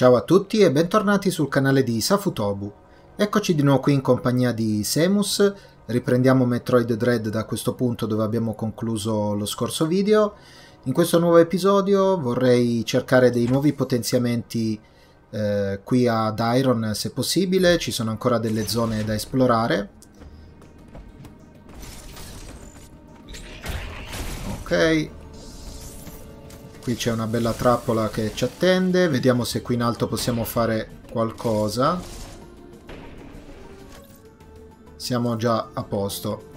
Ciao a tutti e bentornati sul canale di Safutobu. Eccoci di nuovo qui in compagnia di Semus, riprendiamo Metroid Dread da questo punto dove abbiamo concluso lo scorso video. In questo nuovo episodio vorrei cercare dei nuovi potenziamenti eh, qui ad Iron se possibile, ci sono ancora delle zone da esplorare. Ok, Qui c'è una bella trappola che ci attende. Vediamo se qui in alto possiamo fare qualcosa. Siamo già a posto.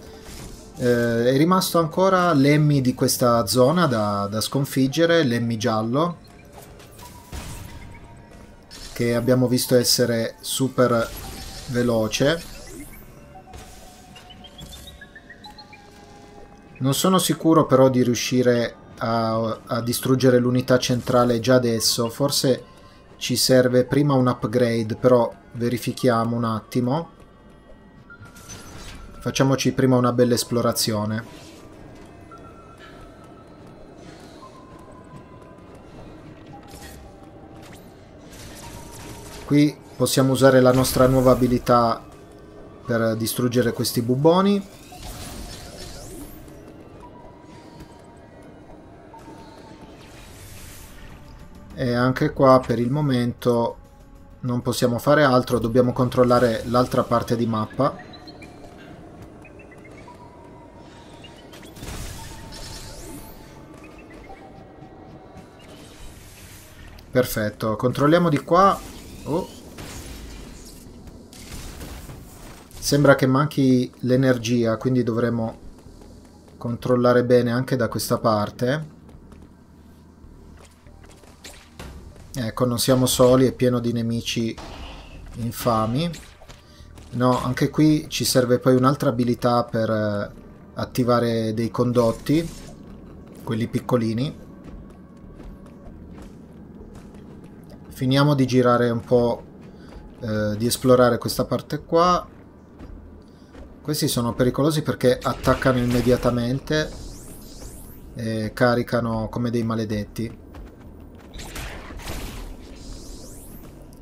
Eh, è rimasto ancora l'Emmy di questa zona da, da sconfiggere, l'Emmy giallo. Che abbiamo visto essere super veloce. Non sono sicuro però di riuscire a, a distruggere l'unità centrale già adesso. Forse ci serve prima un upgrade, però verifichiamo un attimo. Facciamoci prima una bella esplorazione. Qui possiamo usare la nostra nuova abilità per distruggere questi buboni. E anche qua per il momento non possiamo fare altro, dobbiamo controllare l'altra parte di mappa. Perfetto, controlliamo di qua. Oh. Sembra che manchi l'energia, quindi dovremo controllare bene anche da questa parte. Ecco, non siamo soli, è pieno di nemici infami. No, anche qui ci serve poi un'altra abilità per eh, attivare dei condotti, quelli piccolini. Finiamo di girare un po', eh, di esplorare questa parte qua. Questi sono pericolosi perché attaccano immediatamente e caricano come dei maledetti.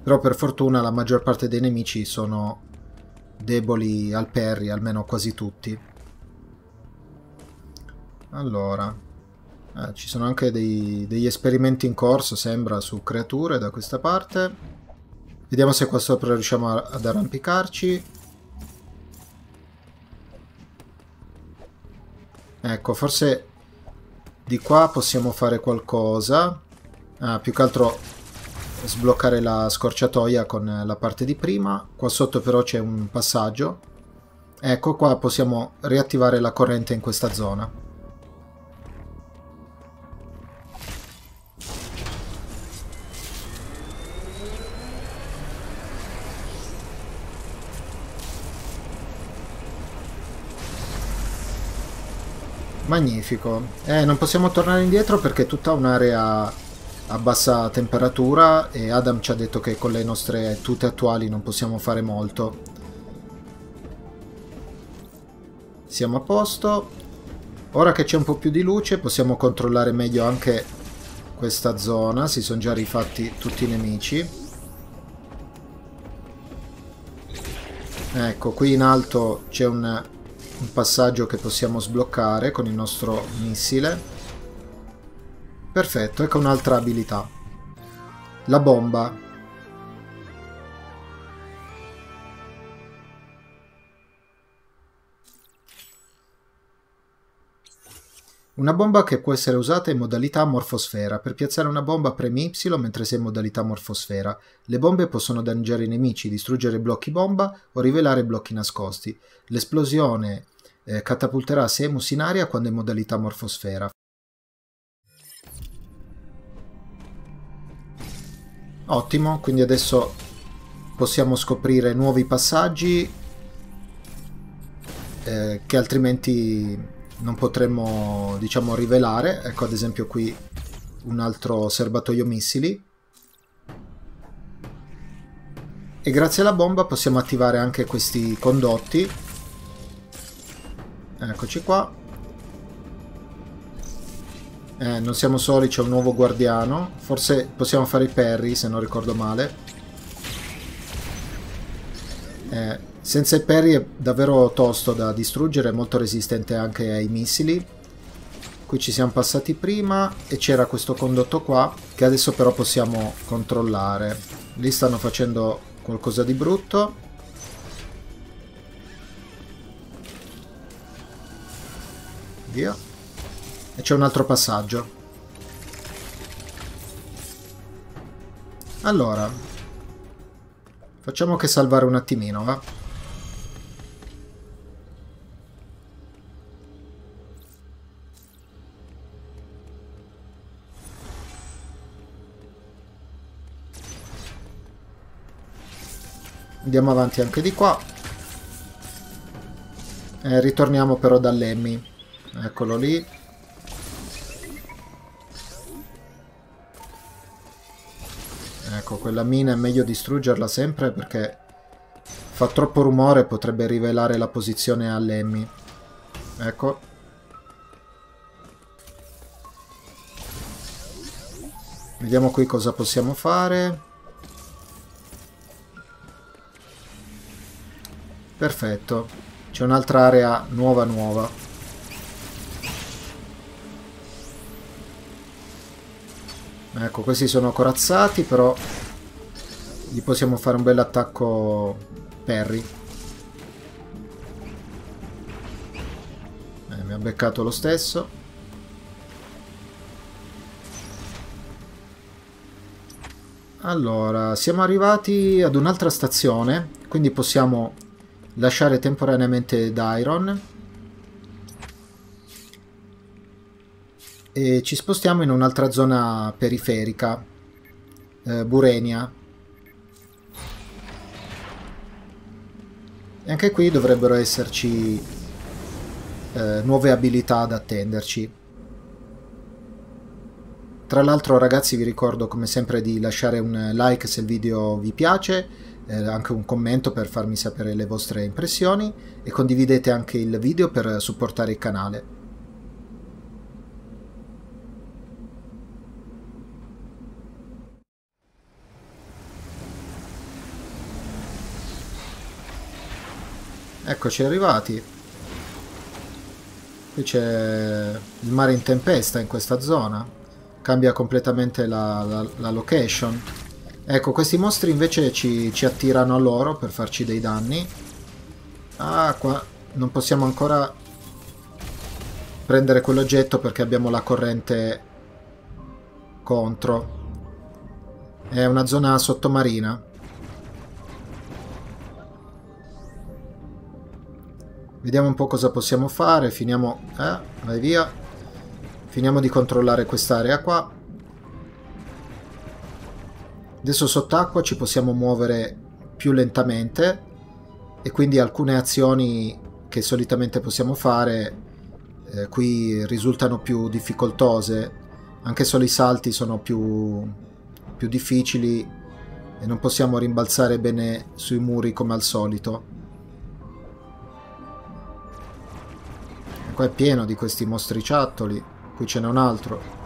Però per fortuna la maggior parte dei nemici sono deboli al parry, almeno quasi tutti. Allora, eh, ci sono anche dei, degli esperimenti in corso, sembra, su creature da questa parte. Vediamo se qua sopra riusciamo ad arrampicarci. Ecco, forse di qua possiamo fare qualcosa. Ah, più che altro sbloccare la scorciatoia con la parte di prima. Qua sotto però c'è un passaggio. Ecco qua possiamo riattivare la corrente in questa zona. Magnifico. Eh, non possiamo tornare indietro perché è tutta un'area a bassa temperatura e Adam ci ha detto che con le nostre tute attuali non possiamo fare molto. Siamo a posto. Ora che c'è un po' più di luce possiamo controllare meglio anche questa zona. Si sono già rifatti tutti i nemici. Ecco, qui in alto c'è un, un passaggio che possiamo sbloccare con il nostro missile. Perfetto, ecco un'altra abilità. La bomba. Una bomba che può essere usata in modalità morfosfera. Per piazzare una bomba premi Y mentre sei in modalità morfosfera. Le bombe possono danneggiare i nemici, distruggere blocchi bomba o rivelare blocchi nascosti. L'esplosione eh, catapulterà Semus in aria quando è in modalità morfosfera. Ottimo, quindi adesso possiamo scoprire nuovi passaggi eh, che altrimenti non potremmo, diciamo, rivelare. Ecco ad esempio qui un altro serbatoio missili. E grazie alla bomba possiamo attivare anche questi condotti. Eccoci qua. Eh, non siamo soli, c'è un nuovo guardiano. Forse possiamo fare i parry, se non ricordo male. Eh, senza i parry è davvero tosto da distruggere, è molto resistente anche ai missili. Qui ci siamo passati prima e c'era questo condotto qua, che adesso però possiamo controllare. Lì stanno facendo qualcosa di brutto. Via. E c'è un altro passaggio. Allora. Facciamo che salvare un attimino, va? Andiamo avanti anche di qua. Eh, ritorniamo però da Lemmy. Eccolo lì. Quella mina è meglio distruggerla sempre perché fa troppo rumore e potrebbe rivelare la posizione a Lemmy. Ecco. Vediamo qui cosa possiamo fare. Perfetto. C'è un'altra area nuova nuova. Ecco, questi sono corazzati, però gli possiamo fare un bel attacco Perry. Eh, mi ha beccato lo stesso. Allora, siamo arrivati ad un'altra stazione, quindi possiamo lasciare temporaneamente Dairon e ci spostiamo in un'altra zona periferica, eh, Burenia. E anche qui dovrebbero esserci eh, nuove abilità da attenderci. Tra l'altro ragazzi vi ricordo come sempre di lasciare un like se il video vi piace, eh, anche un commento per farmi sapere le vostre impressioni e condividete anche il video per supportare il canale. Eccoci arrivati. Qui c'è il mare in tempesta in questa zona. Cambia completamente la, la, la location. Ecco, questi mostri invece ci, ci, attirano a loro per farci dei danni. Ah, qua non possiamo ancora prendere quell'oggetto perché abbiamo la corrente contro. È una zona sottomarina. Vediamo un po' cosa possiamo fare. Finiamo... Eh, vai via. Finiamo di controllare quest'area qua. Adesso sott'acqua ci possiamo muovere più lentamente e quindi alcune azioni che solitamente possiamo fare eh, qui risultano più difficoltose. Anche solo i salti sono più, più difficili e non possiamo rimbalzare bene sui muri come al solito. Qua è pieno di questi mostriciattoli. Qui ce n'è un altro.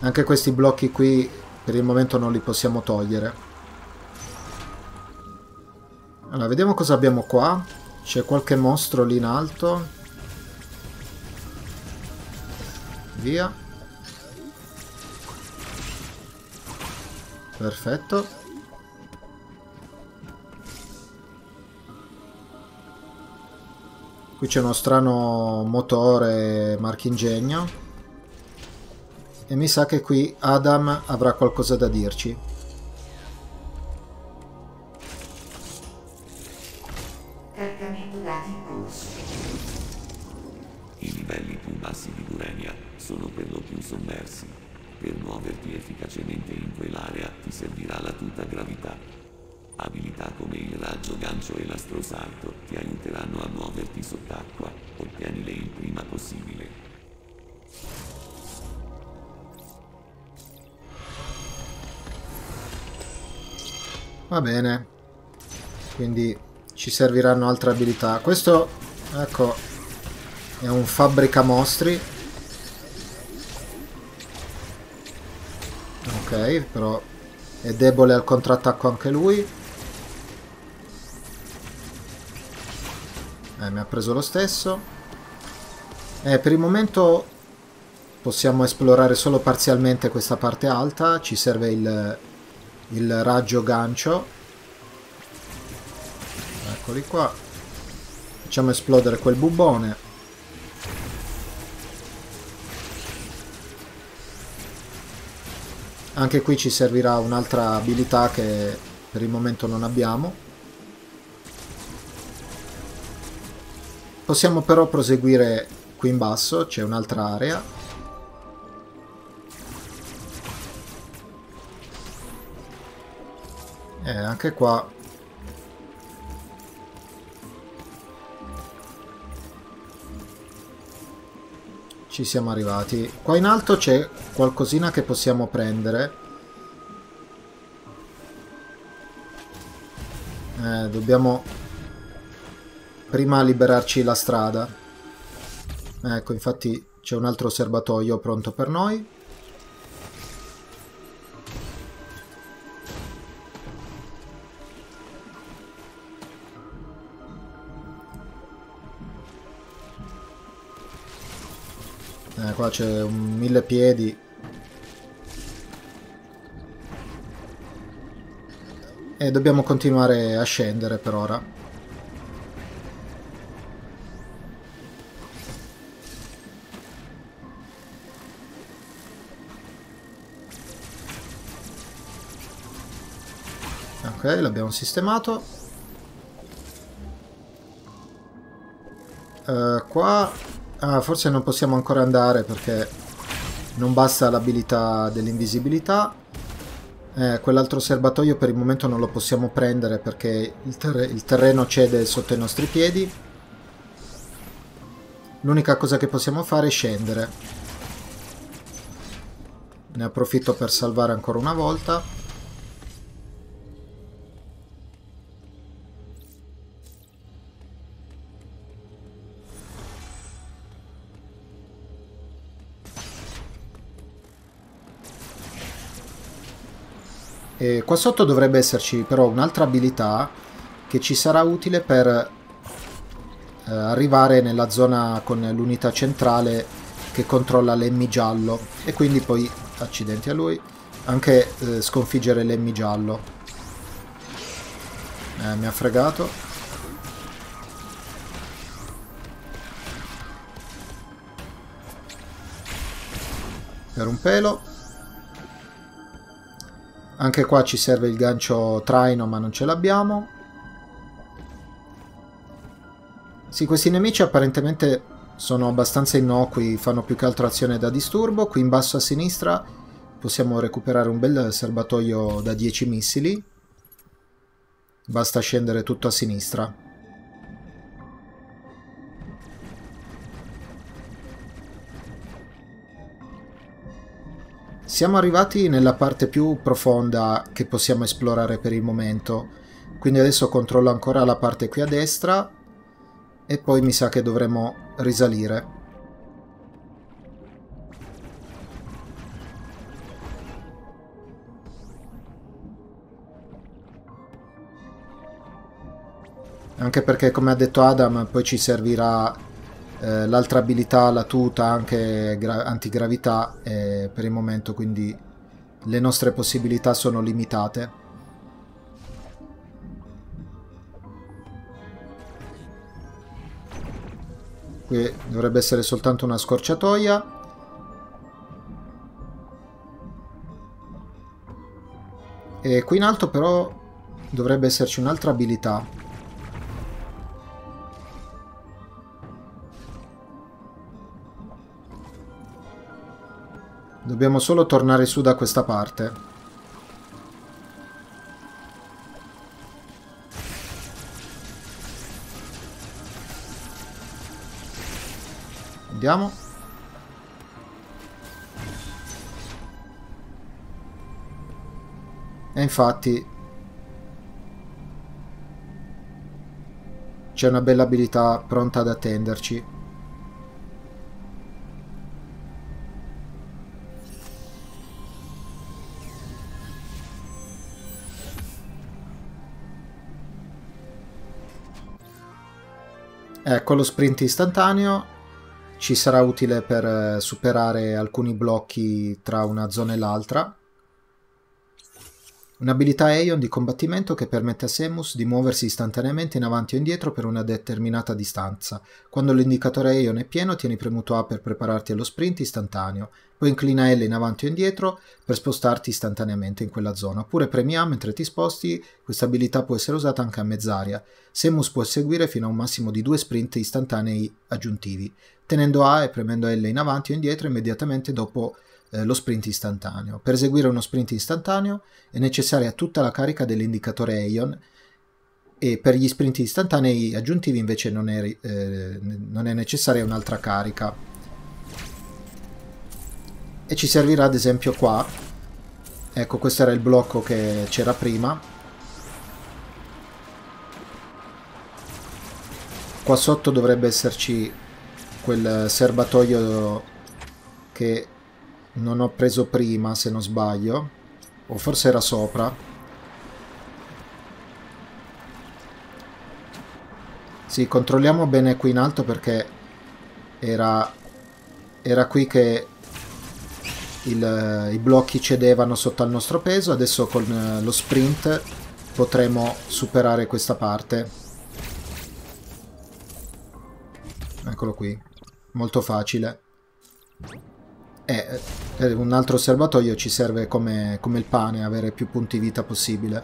Anche questi blocchi qui per il momento non li possiamo togliere. Allora, vediamo cosa abbiamo qua. C'è qualche mostro lì in alto. Via. Perfetto. Qui c'è uno strano motore marchingegno. E mi sa che qui Adam avrà qualcosa da dirci. Va bene. Quindi ci serviranno altre abilità. Questo, ecco, è un fabbrica mostri. Ok, però è debole al contrattacco anche lui. Eh, mi ha preso lo stesso. Eh, per il momento possiamo esplorare solo parzialmente questa parte alta. Ci serve il, il raggio gancio. Eccoli qua. Facciamo esplodere quel bubone. Anche qui ci servirà un'altra abilità che per il momento non abbiamo. Possiamo però proseguire qui in basso c'è un'altra area e anche qua ci siamo arrivati. Qua in alto c'è qualcosina che possiamo prendere. Eh, dobbiamo prima liberarci la strada. Ecco, infatti c'è un altro serbatoio pronto per noi. Eh, qua c'è un mille piedi. E dobbiamo continuare a scendere per ora. Ok, l'abbiamo sistemato. Uh, qua Ah, forse non possiamo ancora andare perché non basta l'abilità dell'invisibilità. Eh, quell'altro serbatoio per il momento non lo possiamo prendere perché il, ter il terreno cede sotto i nostri piedi. L'unica cosa che possiamo fare è scendere. Ne approfitto per salvare ancora una volta. E qua sotto dovrebbe esserci però un'altra abilità che ci sarà utile per eh, arrivare nella zona con l'unità centrale che controlla l'emmi giallo e quindi poi, accidenti a lui, anche eh, sconfiggere l'emmi giallo. Eh, mi ha fregato. Per un pelo. Anche qua ci serve il gancio traino ma non ce l'abbiamo. Sì, questi nemici apparentemente sono abbastanza innocui, fanno più che altro azione da disturbo. Qui in basso a sinistra possiamo recuperare un bel serbatoio da 10 missili. Basta scendere tutto a sinistra. Siamo arrivati nella parte più profonda che possiamo esplorare per il momento, quindi adesso controllo ancora la parte qui a destra e poi mi sa che dovremo risalire. Anche perché come ha detto Adam poi ci servirà eh, l'altra abilità, la tuta, anche antigravità, eh, per il momento quindi le nostre possibilità sono limitate. Qui dovrebbe essere soltanto una scorciatoia. E qui in alto però dovrebbe esserci un'altra abilità. Dobbiamo solo tornare su da questa parte. Andiamo. E infatti c'è una bella abilità pronta ad attenderci. Ecco lo sprint istantaneo ci sarà utile per eh, superare alcuni blocchi tra una zona e l'altra. Un'abilità Aeon di combattimento che permette a Semus di muoversi istantaneamente in avanti o indietro per una determinata distanza. Quando l'indicatore Aeon è pieno, tieni premuto A per prepararti allo sprint istantaneo, poi inclina L in avanti o indietro per spostarti istantaneamente in quella zona, oppure premi A mentre ti sposti, questa abilità può essere usata anche a mezz'aria. Semus può eseguire fino a un massimo di due sprint istantanei aggiuntivi, tenendo A e premendo L in avanti o indietro immediatamente dopo eh, lo sprint istantaneo. Per eseguire uno sprint istantaneo è necessaria tutta la carica dell'indicatore Aeon e per gli sprint istantanei aggiuntivi invece non è, eh, non è necessaria un'altra carica. E ci servirà ad esempio qua, ecco questo era il blocco che c'era prima, qua sotto dovrebbe esserci quel serbatoio che non ho preso prima se non sbaglio. O forse era sopra. Sì controlliamo bene qui in alto perché era era qui che il, i blocchi cedevano sotto al nostro peso. Adesso con eh, lo sprint potremo superare questa parte. Eccolo qui. Molto facile eh, un altro serbatoio ci serve come, come il pane, avere più punti vita possibile.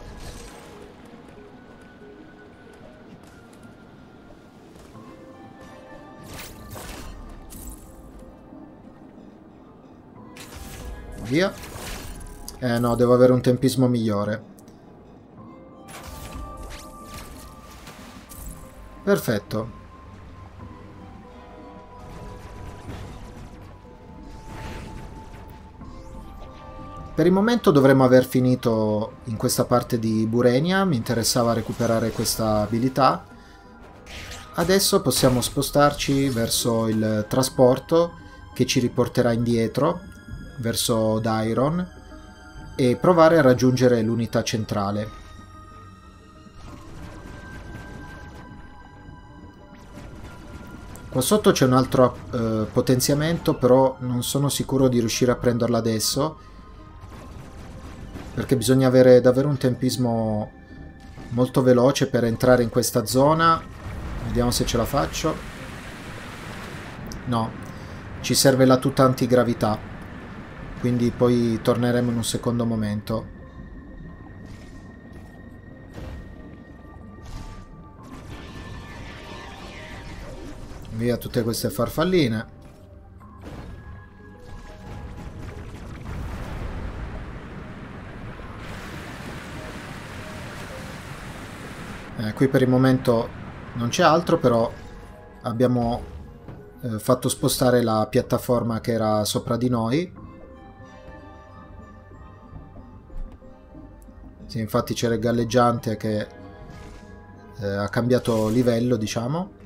Via. Eh no, devo avere un tempismo migliore. Perfetto. Per il momento dovremmo aver finito in questa parte di Burenia, mi interessava recuperare questa abilità. Adesso possiamo spostarci verso il trasporto che ci riporterà indietro, verso Dairon, e provare a raggiungere l'unità centrale. Qua sotto c'è un altro eh, potenziamento, però non sono sicuro di riuscire a prenderlo adesso perché bisogna avere davvero un tempismo molto veloce per entrare in questa zona. Vediamo se ce la faccio. No ci serve la tuta antigravità. Quindi poi torneremo in un secondo momento. Via tutte queste farfalline Eh, qui per il momento non c'è altro, però abbiamo eh, fatto spostare la piattaforma che era sopra di noi. Sì, infatti c'era il galleggiante che eh, ha cambiato livello, diciamo.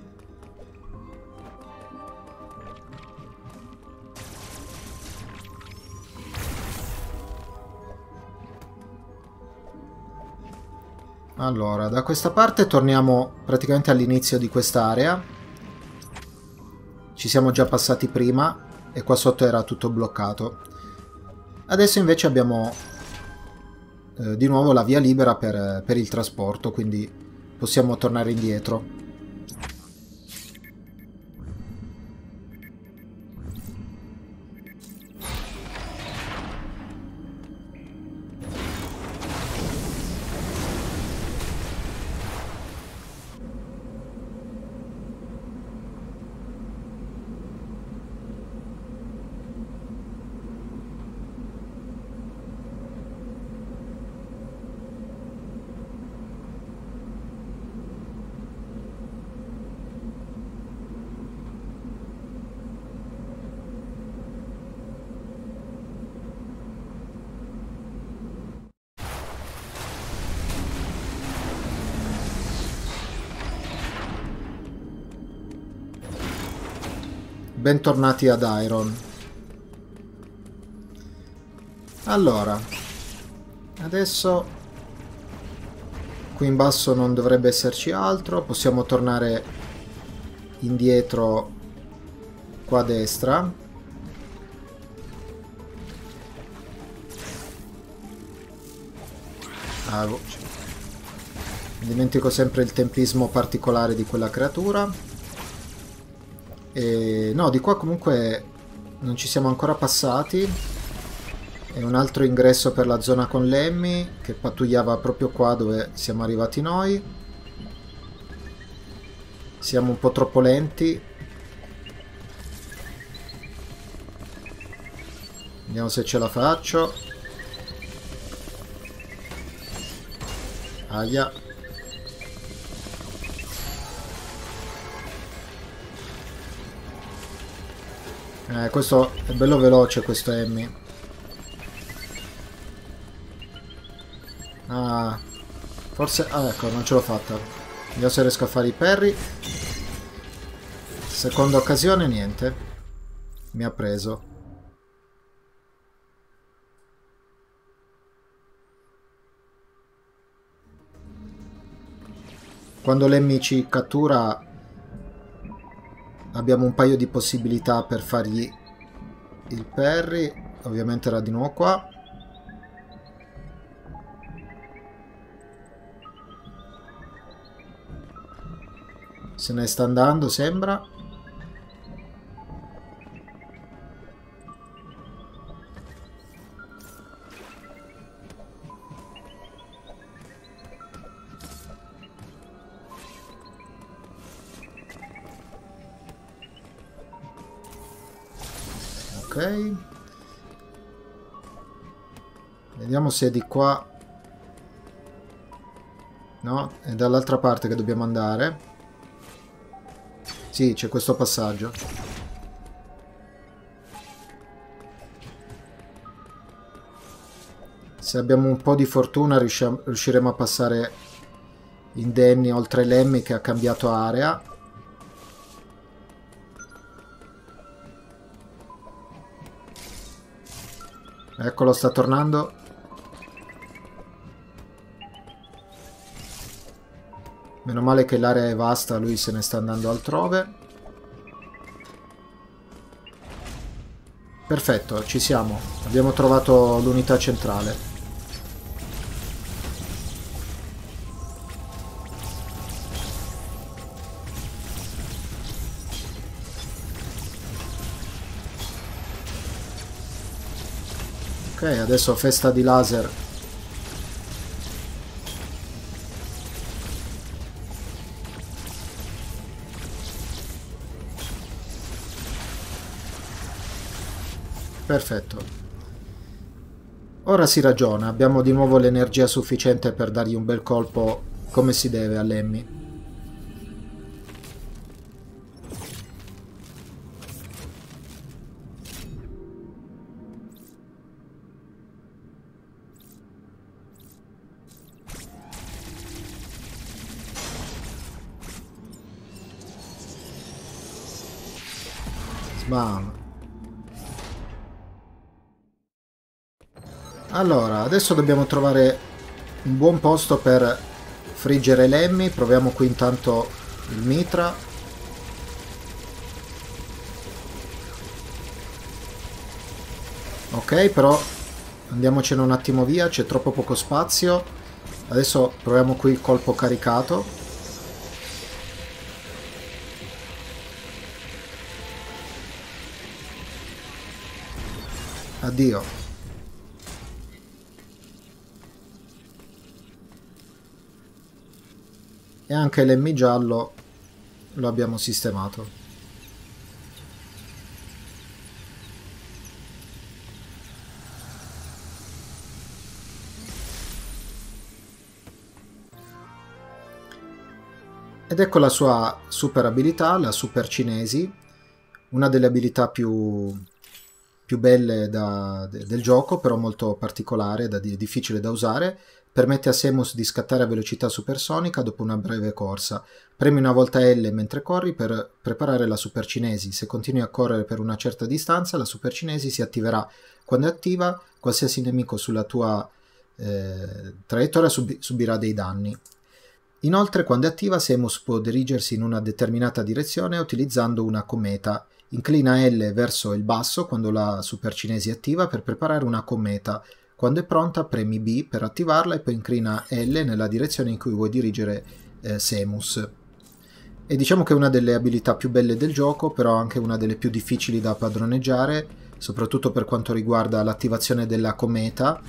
Allora, da questa parte torniamo praticamente all'inizio di quest'area. Ci siamo già passati prima e qua sotto era tutto bloccato. Adesso invece abbiamo eh, di nuovo la via libera per, per il trasporto, quindi possiamo tornare indietro. Bentornati ad Iron. Allora, adesso qui in basso non dovrebbe esserci altro, possiamo tornare indietro qua a destra. Ah, boh, dimentico sempre il tempismo particolare di quella creatura. E, no, di qua comunque non ci siamo ancora passati. È un altro ingresso per la zona con Lemmy che pattugliava proprio qua dove siamo arrivati noi. Siamo un po' troppo lenti. Vediamo se ce la faccio. Aia. Eh, questo è bello veloce questo Emmy. Ah, forse... Ah, ecco, non ce l'ho fatta. Vediamo se riesco a fare i perri. Seconda occasione, niente. Mi ha preso. Quando l'Emmy ci cattura abbiamo un paio di possibilità per fargli il parry. Ovviamente era di nuovo qua. Se ne sta andando sembra se è di qua... No, è dall'altra parte che dobbiamo andare. Sì, c'è questo passaggio. Se abbiamo un po' di fortuna riusciremo a passare indenni oltre Lemmy che ha cambiato area. Eccolo, sta tornando. Meno male che l'area è vasta, lui se ne sta andando altrove. Perfetto, ci siamo. Abbiamo trovato l'unità centrale. Ok, adesso festa di laser. Perfetto. Ora si ragiona, abbiamo di nuovo l'energia sufficiente per dargli un bel colpo come si deve a Lemmy. Adesso dobbiamo trovare un buon posto per friggere Lemmy. Proviamo qui intanto il mitra. Ok, però andiamocene un attimo via, c'è troppo poco spazio. Adesso proviamo qui il colpo caricato. Addio. E anche l'emmi giallo lo abbiamo sistemato. Ed ecco la sua super abilità, la super cinesi, una delle abilità più più belle da, de, del gioco, però molto particolare, da, difficile da usare, permette a Semus di scattare a velocità supersonica dopo una breve corsa. Premi una volta L mentre corri per preparare la supercinesi. Se continui a correre per una certa distanza, la supercinesi si attiverà. Quando è attiva, qualsiasi nemico sulla tua eh, traiettoria sub subirà dei danni. Inoltre, quando è attiva, Semus può dirigersi in una determinata direzione utilizzando una cometa. Inclina L verso il basso quando la supercinesi è attiva per preparare una cometa. Quando è pronta premi B per attivarla e poi incrina L nella direzione in cui vuoi dirigere eh, Semus. E diciamo che è una delle abilità più belle del gioco, però anche una delle più difficili da padroneggiare, soprattutto per quanto riguarda l'attivazione della cometa.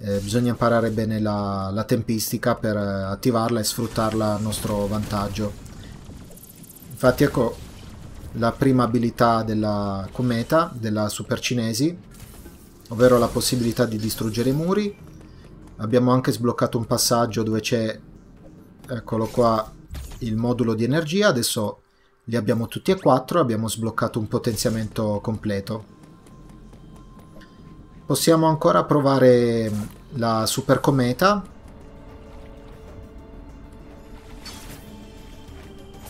Eh, bisogna imparare bene la, la tempistica per eh, attivarla e sfruttarla a nostro vantaggio. Infatti ecco la prima abilità della cometa, della super cinesi, ovvero la possibilità di distruggere i muri. Abbiamo anche sbloccato un passaggio dove c'è, eccolo qua, il modulo di energia. Adesso li abbiamo tutti e quattro, abbiamo sbloccato un potenziamento completo. Possiamo ancora provare la super cometa.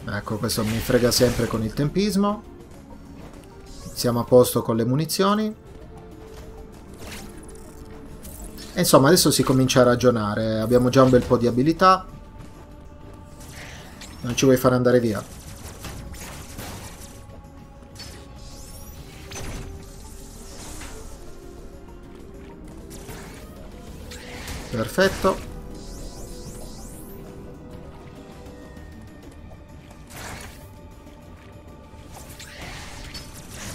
Ecco, questo mi frega sempre con il tempismo. Siamo a posto con le munizioni. Insomma, adesso si comincia a ragionare. Abbiamo già un bel po' di abilità. Non ci vuoi fare andare via? Perfetto.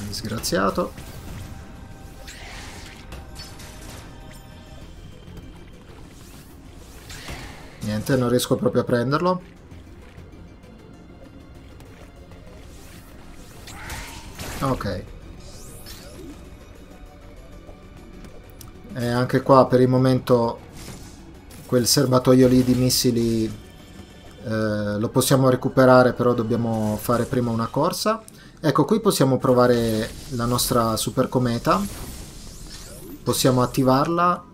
Disgraziato. Niente, non riesco proprio a prenderlo. Ok. E anche qua per il momento quel serbatoio lì di missili eh, lo possiamo recuperare, però dobbiamo fare prima una corsa. Ecco, qui possiamo provare la nostra super cometa. Possiamo attivarla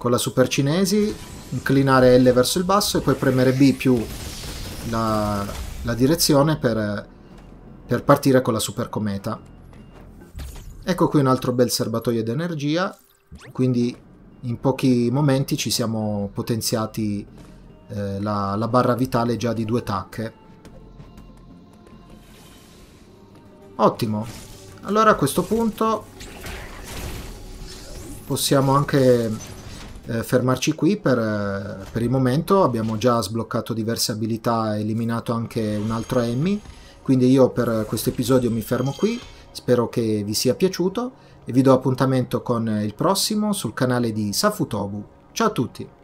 con la super cinesi, inclinare L verso il basso e poi premere B più la, la direzione per, per partire con la super cometa. Ecco qui un altro bel serbatoio d'energia, quindi in pochi momenti ci siamo potenziati eh, la, la barra vitale già di due tacche. Ottimo, allora a questo punto possiamo anche eh, fermarci qui per, eh, per, il momento. Abbiamo già sbloccato diverse abilità e eliminato anche un altro Emmy. Quindi io per questo episodio mi fermo qui. Spero che vi sia piaciuto e vi do appuntamento con il prossimo sul canale di Safutobu. Ciao a tutti!